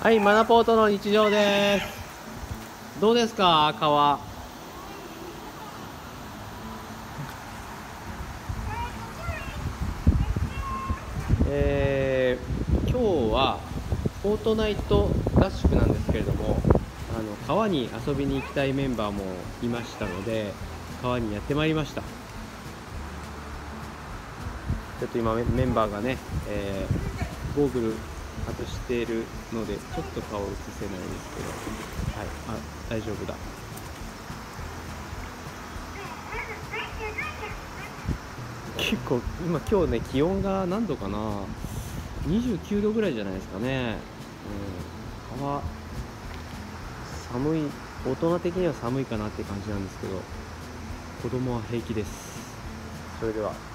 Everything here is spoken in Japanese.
はい、マナポートの日常です。どうですか、川？えー、今日はフォートナイト合宿なんですけれども、あの川に遊びに行きたいメンバーもいましたので、川にやってまいりました。ちょっと今メンバーがね、えーゴーグル外しているのでちょっと顔を映せないですけど。はい。あ大丈夫だ。結構今今日ね気温が何度かな？29度ぐらいじゃないですかね、うん、川寒い大人的には寒いかなって感じなんですけど子供は平気です。それでは。